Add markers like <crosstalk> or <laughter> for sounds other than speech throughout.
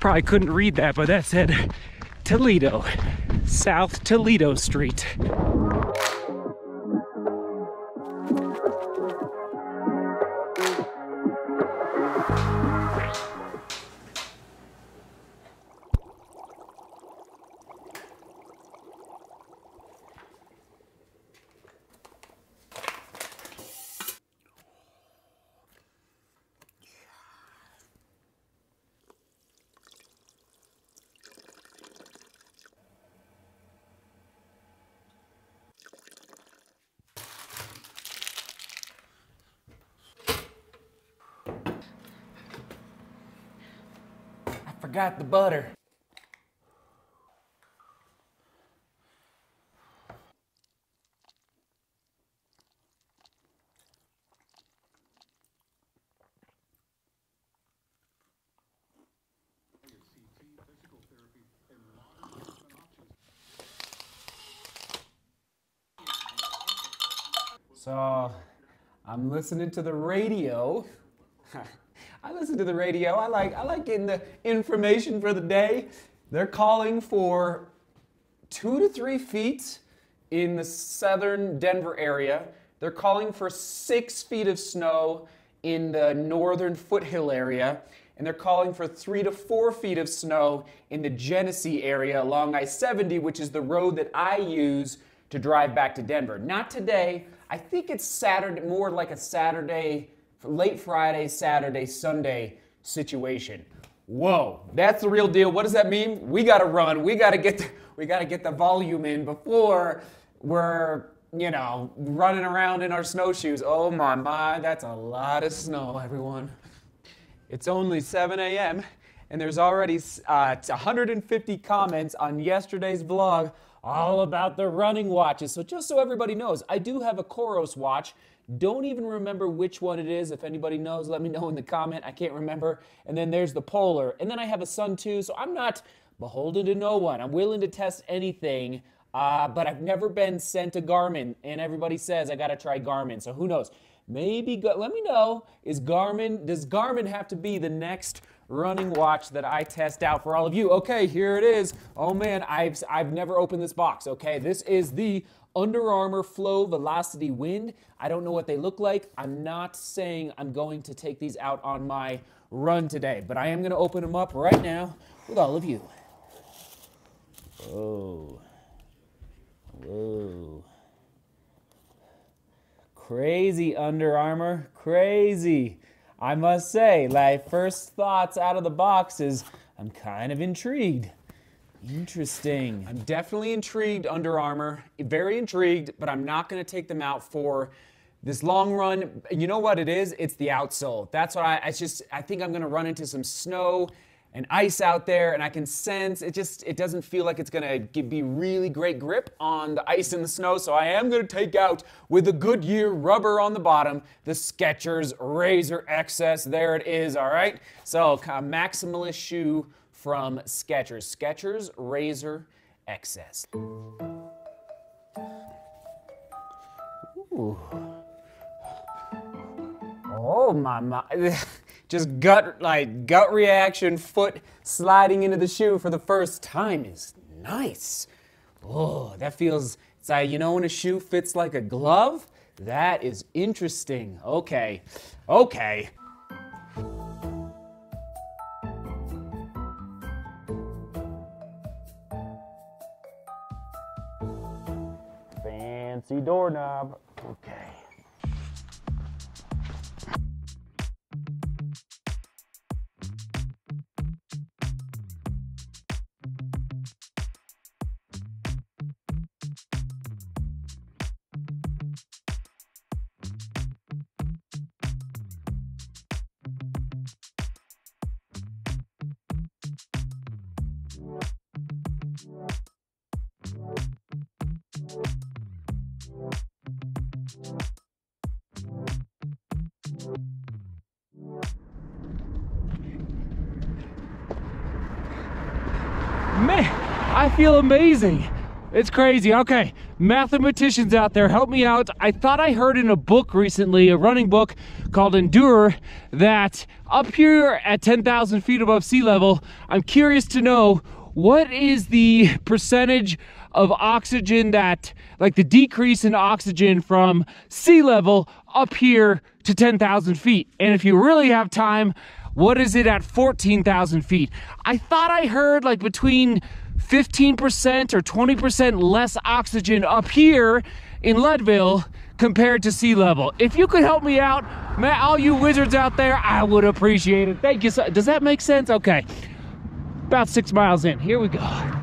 Probably couldn't read that, but that said Toledo, South Toledo Street. Forgot the butter. So, I'm listening to the radio. <laughs> I listen to the radio. I like I like getting the information for the day. They're calling for two to three feet in the southern Denver area. They're calling for six feet of snow in the northern foothill area. And they're calling for three to four feet of snow in the Genesee area along I 70, which is the road that I use to drive back to Denver. Not today. I think it's Saturday, more like a Saturday late Friday, Saturday, Sunday situation. Whoa, that's the real deal. What does that mean? We got to run. We got to get the, <laughs> we got to get the volume in before we're you know running around in our snowshoes. Oh my my, that's a lot of snow, everyone. It's only 7 a.m. and there's already uh, 150 comments on yesterday's vlog all about the running watches. So just so everybody knows, I do have a Coros watch don't even remember which one it is. If anybody knows, let me know in the comment. I can't remember. And then there's the Polar. And then I have a Suunto, so I'm not beholden to no one. I'm willing to test anything, uh, but I've never been sent a Garmin. And everybody says I got to try Garmin, so who knows? Maybe, let me know, is Garmin, does Garmin have to be the next running watch that I test out for all of you? Okay, here it is. Oh man, I've, I've never opened this box, okay? This is the under Armour Flow Velociti Wind. I don't know what they look like. I'm not saying I'm going to take these out on my run today, but I am going to open them up right now with all of you. Whoa. Whoa. Crazy Under Armour. Crazy. I must say, my first thoughts out of the box is I'm kind of intrigued. Interesting. I'm definitely intrigued, Under Armour. Very intrigued, but I'm not going to take them out for this long run. You know what it is? It's the outsole. That's what I, I just, I think I'm going to run into some snow and ice out there and I can sense it just it doesn't feel like it's going to give be really great grip on the ice and the snow so I am going to take out with the Goodyear rubber on the bottom the Skechers Razor Excess there it is all right so a maximalist shoe from Skechers. Skechers Razor Excess. Ooh. Oh my my. <laughs> Just gut like gut reaction, foot sliding into the shoe for the first time is nice. Oh, that feels it's like you know when a shoe fits like a glove? That is interesting. Okay. Okay. fancy doorknob. Okay. I feel amazing. It's crazy. Okay, mathematicians out there, help me out. I thought I heard in a book recently, a running book called Endure, that up here at 10,000 feet above sea level, I'm curious to know what is the percentage of oxygen that, like the decrease in oxygen from sea level up here to 10,000 feet? And if you really have time, what is it at 14,000 feet? I thought I heard like between 15% or 20% less oxygen up here in Leadville compared to sea level. If you could help me out, man, all you wizards out there, I would appreciate it. Thank you. So, does that make sense? Okay. About six miles in. Here we go.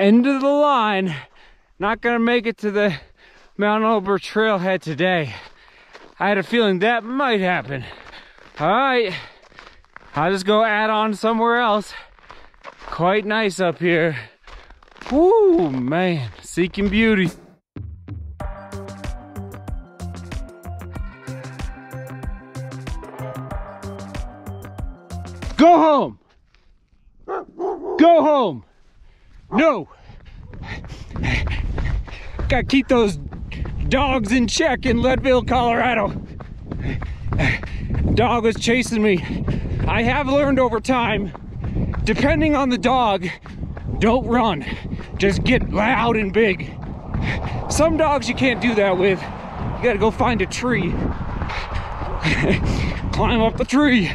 End of the line. Not gonna make it to the Mount Elbert trailhead today. I had a feeling that might happen. All right, I'll just go add on somewhere else. Quite nice up here. Whoo, man, seeking beauty. Go home. Go home. No. Gotta keep those dogs in check in Leadville, Colorado. Dog was chasing me. I have learned over time, depending on the dog, don't run. Just get loud and big. Some dogs you can't do that with. You gotta go find a tree. <laughs> Climb up the tree.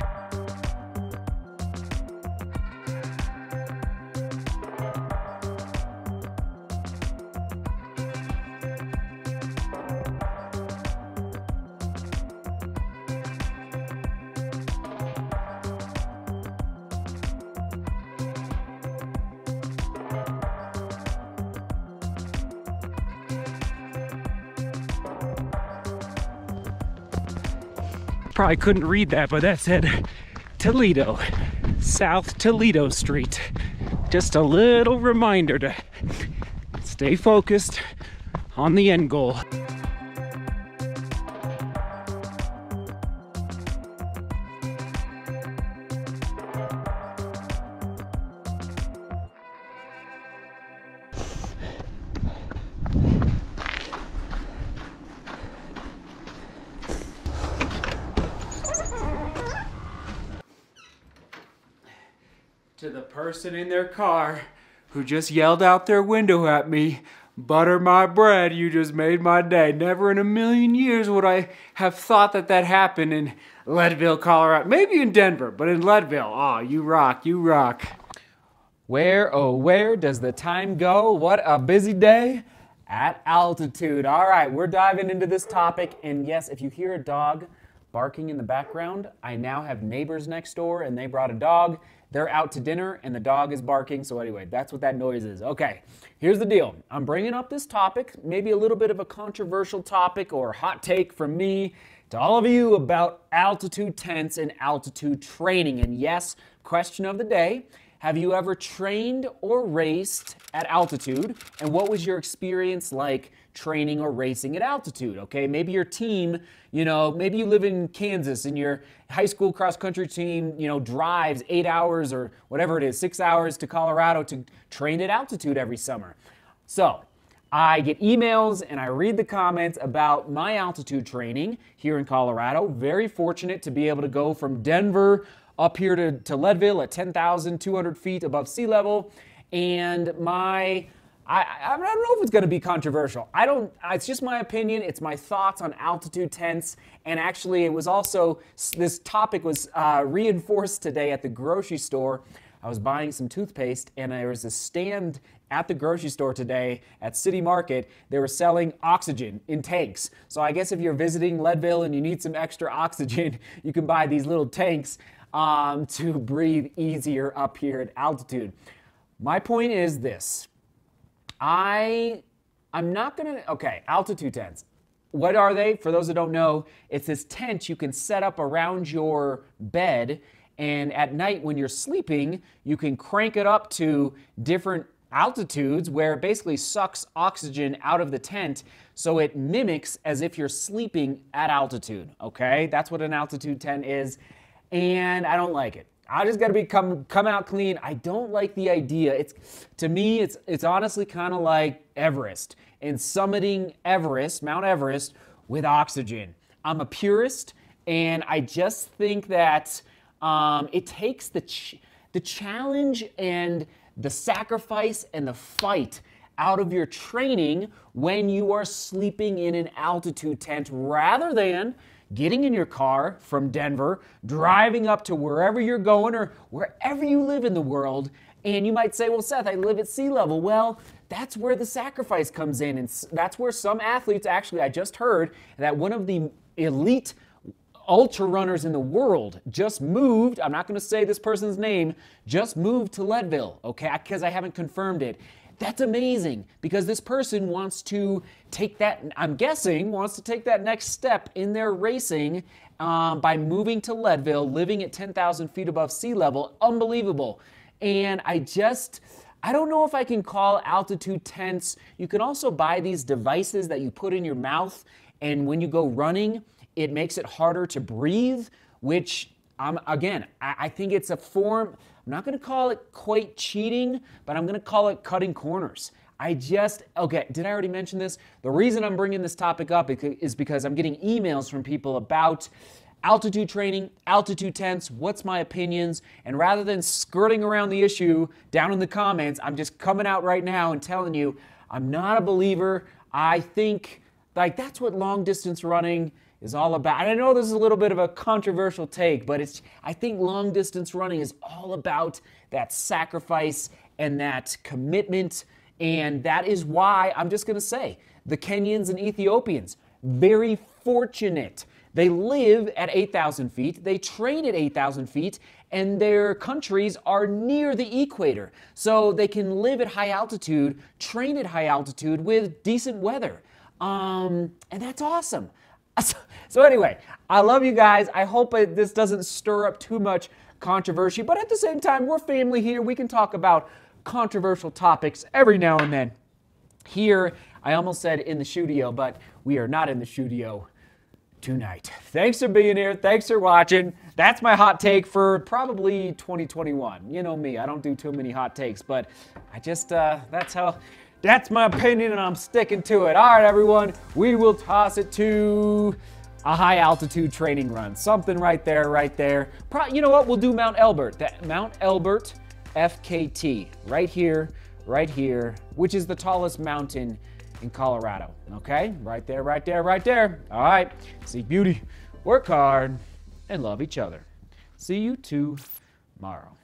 Probably couldn't read that, but that said Toledo, South Toledo Street. Just a little reminder to stay focused on the end goal. To the person in their car who just yelled out their window at me, butter my bread, you just made my day. Never in a million years would I have thought that that happened in Leadville, Colorado. Maybe in Denver, but in Leadville, oh, you rock, you rock. Where, oh, where does the time go? What a busy day at altitude. All right, we're diving into this topic. And yes, if you hear a dog barking in the background, I now have neighbors next door and they brought a dog they're out to dinner and the dog is barking. So, anyway, that's what that noise is. Okay, here's the deal I'm bringing up this topic, maybe a little bit of a controversial topic or hot take from me to all of you about altitude tents and altitude training. And yes, question of the day have you ever trained or raced at altitude? And what was your experience like training or racing at altitude? Okay, maybe your team, you know, maybe you live in Kansas and your high school cross country team, you know, drives eight hours or whatever it is, six hours to Colorado to train at altitude every summer. So, I get emails and I read the comments about my altitude training here in Colorado. Very fortunate to be able to go from Denver up here to, to Leadville at 10,200 feet above sea level. And my, I, I don't know if it's going to be controversial. I don't, it's just my opinion. It's my thoughts on altitude tents. And actually, it was also, this topic was uh, reinforced today at the grocery store. I was buying some toothpaste and there was a stand at the grocery store today at City Market. They were selling oxygen in tanks. So I guess if you're visiting Leadville and you need some extra <laughs> oxygen, you can buy these little tanks um, to breathe easier up here at altitude. My point is this. I I'm not to okay, altitude tents. What are they? For those that don't know, it's this tent you can set up around your bed and at night when you're sleeping, you can crank it up to different altitudes where it basically sucks oxygen out of the tent so it mimics as if you're sleeping at altitude, okay? That's what an altitude tent is. And I don't like it. I just got to be come come out clean. I don't like the idea. It's to me, it's it's honestly kind of like Everest and summiting Everest, Mount Everest, with oxygen. I'm a purist, and I just think that um, it takes the ch- the challenge and the sacrifice and the fight out of your training when you are sleeping in an altitude tent rather than getting in your car from Denver, driving up to wherever you're going or wherever you live in the world. And you might say, well, Seth, I live at sea level. Well, that's where the sacrifice comes in. And that's where some athletes actually, I just heard that one of the elite ultra runners in the world just moved. I'm not going to say this person's name, just moved to Leadville, okay? Because I haven't confirmed it. That's amazing because this person wants to take that, I'm guessing, wants to take that next step in their racing um, by moving to Leadville, living at 10,000 feet above sea level. Unbelievable. And I just, I don't know if I can call altitude tents. You can also buy these devices that you put in your mouth, and when you go running, it makes it harder to breathe, which, um, again, I, I think it's a form I'm not going to call it quite cheating, but I'm going to call it cutting corners. I just, okay, did I already mention this? The reason I'm bringing this topic up is because I'm getting emails from people about altitude training, altitude tents, what's my opinions, and rather than skirting around the issue down in the comments, I'm just coming out right now and telling you I'm not a believer. I think like that's what long distance running is all about. And I know this is a little bit of a controversial take, but it's I think long distance running is all about that sacrifice and that commitment. And that is why I'm just going to say the Kenyans and Ethiopians, very fortunate. They live at 8,000 feet, they train at 8,000 feet, and their countries are near the equator. So they can live at high altitude, train at high altitude with decent weather. Um, and that's awesome. <laughs> So, anyway, I love you guys. I hope it, this doesn't stir up too much controversy, but at the same time, we're family here. We can talk about controversial topics every now and then. Here, I almost said in the studio, but we are not in the studio tonight. Thanks for being here. Thanks for watching. That's my hot take for probably 2021. You know me, I don't do too many hot takes, but I just, uh, that's how. That's my opinion, and I'm sticking to it. All right, everyone, we will toss it to a high altitude training run. Something right there, right there. Pro you know what? We'll do Mount Elbert. That Mount Elbert FKT, right here, right here, which is the tallest mountain in Colorado. Okay? Right there, right there, right there. All right. Seek beauty, work hard, and love each other. See you tomorrow.